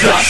disgust.